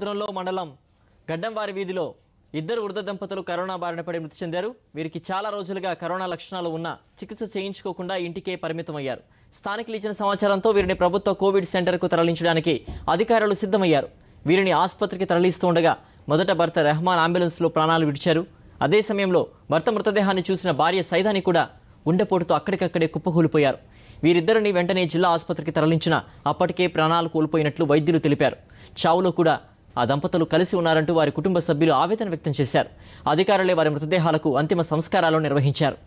సముద్రంలో మండలం గడ్డంవారి వీధిలో ఇద్దరు వృద్ధ దంపతులు కరోనా బారిన పడి మృతి చెందారు. వీరికి చాలా రోజులుగా కరోనా లక్షణాలు ఉన్నా చికిత్స చేయించుకోకుండా ఇంటికే పరిమితమయ్యారు. స్థానికులు ఇచ్చిన సమాచారంతో వీరిని ప్రభుత్వ కోవిడ్ సెంటర్కు తరలించడానికి అధికారులు సిద్ధమయ్యారు. వీరిని ఆసుపత్రికి తరలిస్తుండగా మొదట భర్త రెహమాన్ అంబులెన్స్లో ప్రాణాలు విడిచారు. అదే సమయంలో భర్త మృతదేహాన్ని చూసిన భార్య సైదాని కూడా గుండెపోటుతో అక్కడికక్కడే కుప్పకూలిపోయారు. వీరిద్దరిని వెంటనే జిల్లా ఆసుపత్రికి తరలించిన అప్పటికే ప్రాణాలు కోల్పోయినట్లు వైద్యులు తెలిపారు. చావులో కూడా ఆ దంపతులు కలిసి ఉన్నారంటూ వారి కుటుంబ సభ్యులు ఆవేదన వ్యక్తం చేశారు. అధికారులే వారి మృతదేహాలకు అంతిమ సంస్కారాలు నిర్వహించారు.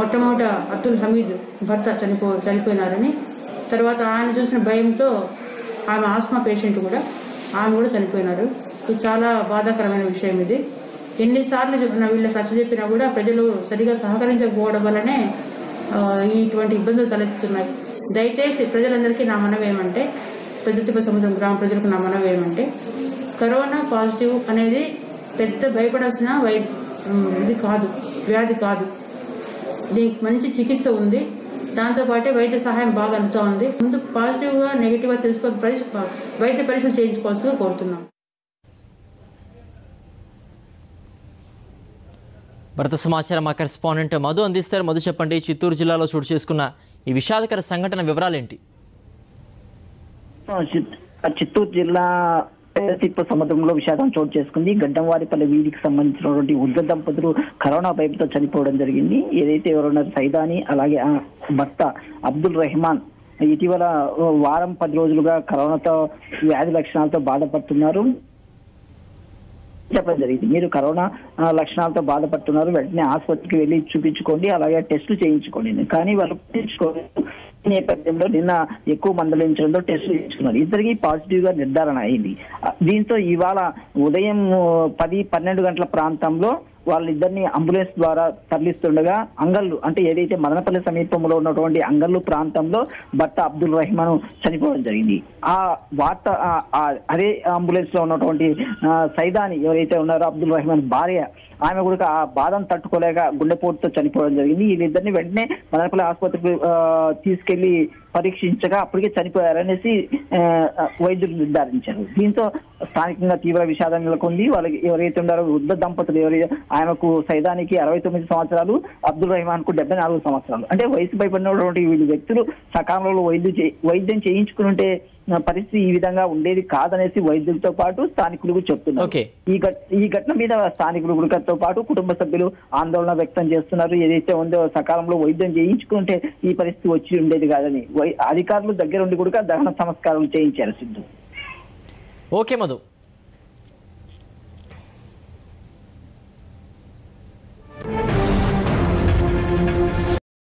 మొట్టమొదట అబ్దుల్ హమీద్ భర్త చనిపో చనిపోయినారని తర్వాత ఆయన చూసిన భయంతో ఆమె ఆస్మా పేషెంట్ కూడా ఆమె కూడా చనిపోయినారు. ఇది చాలా బాధాకరమైన విషయం ఇది. ఎన్నిసార్లు చెప్పినా వీళ్ళు ఖర్చు చెప్పినా కూడా ప్రజలు సరిగా సహకరించకపోవడం వల్లనే ఇటువంటి ఇబ్బందులు తలెత్తుతున్నాయి. దయచేసి ప్రజలందరికీ నా మనవి ఏమంటే పెద్దతిప్ప సముద్రం గ్రామ ప్రజలకు నా మనవి ఏమంటే కరోనా పాజిటివ్ అనేది పెద్ద భయపడాల్సిన వై ఇది కాదు వ్యాధి కాదు. దీనికి మంచి చికిత్స ఉంది. దాంతోపాటే వైద్య సహాయం బాగా అందుతూ ఉంది ముందు పాజిటివ్గా నెగిటివ్గా తెలుసుకొని పరీక్ష వైద్య పరీక్షలు చేయించుకోవాల్సిందిగా కోరుతున్నాం. భరత సమాచారం మా కరెస్పాండెంట్ మధు అందిస్తారు. మధు చెప్పండి చిత్తూరు జిల్లాలో చోటు చేసుకున్న ఈ విషాదకర సంఘటన వివరాలేంటి? చిత్- చిత్తూరు జిల్లా తిప్ప సముద్రంలో విషాదం చోటు చేసుకుంది. గడ్డంవారిపల్లి వీధికి సంబంధించినటువంటి వృద్ధ దంపతులు కరోనా భయంతో చనిపోవడం జరిగింది. ఏదైతే ఎవరున్నారు సైదాని అలాగే భర్త అబ్దుల్ రెహమాన్ ఇటీవల వారం పది రోజులుగా కరోనాతో వ్యాధి లక్షణాలతో బాధపడుతున్నారు. చెప్పడం జరిగింది. మీరు కరోనా లక్షణాలతో బాధపడుతున్నారు వెంటనే ఆసుపత్రికి వెళ్ళి చూపించుకోండి అలాగే టెస్టులు చేయించుకోండి. కానీ వాళ్ళు పట్టించుకోలేదు. నేపథ్యంలో నిన్న ఎక్కువ మందలించడంతో టెస్టులు చేయించుకున్నారు. ఇద్దరికి పాజిటివ్గా నిర్ధారణ అయింది. దీంతో ఇవాళ ఉదయం పది పన్నెండు గంటల ప్రాంతంలో వాళ్ళిద్దరిని అంబులెన్స్ ద్వారా తరలిస్తుండగా అంగళ్ళు అంటే ఏదైతే మదనపల్లి సమీపంలో ఉన్నటువంటి అంగల్లు ప్రాంతంలో భర్త అబ్దుల్ రహమాన్ చనిపోవడం జరిగింది. ఆ వార్త ఆ- అదే అంబులెన్స్లో ఉన్నటువంటి సైదాని ఎవరైతే ఉన్నారో అబ్దుల్ రహమాన్ భార్య ఆమె కూడా ఆ బాధను తట్టుకోలేక గుండెపోటుతో చనిపోవడం జరిగింది. వీళ్ళిద్దరిని వెంటనే మదనపల్లి ఆసుపత్రికి తీసుకెళ్ళి పరీక్షించగా అప్పటికే చనిపోయారనేసి ఆ, వైద్యులు నిర్ధారించారు. దీంతో స్థానికంగా తీవ్ర విషాదం నెలకొంది. వాళ్ళకి ఎవరైతే ఉన్నారో వృద్ధ దంపతులు ఎవరైతే ఆమెకు సైదానికి అరవై తొమ్మిది సంవత్సరాలు అబ్దుల్ రహమాన్కు డెబ్బై నాలుగు సంవత్సరాలు. అంటే వయసు భయపడినటువంటి వీళ్ళు వ్యక్తులు సకాలంలో వైద్యం వైద్యం చేయించుకుంటే పరిస్థితి ఈ విధంగా ఉండేది కాదనేసి వైద్యులతో పాటు స్థానికులు చెప్తున్నారు. ఈ ఘట్ ఈ ఘటన మీద స్థానికులు గుడికతో పాటు కుటుంబ సభ్యులు ఆందోళన వ్యక్తం చేస్తున్నారు. ఏదైతే ఉందో సకాలంలో వైద్యం చేయించుకుంటే ఈ పరిస్థితి వచ్చి ఉండేది కాదని అధికారులు దగ్గర ఉండి కూడా దహన సంస్కారాలు చేయించారు సిద్ధు. ఓకే మధు.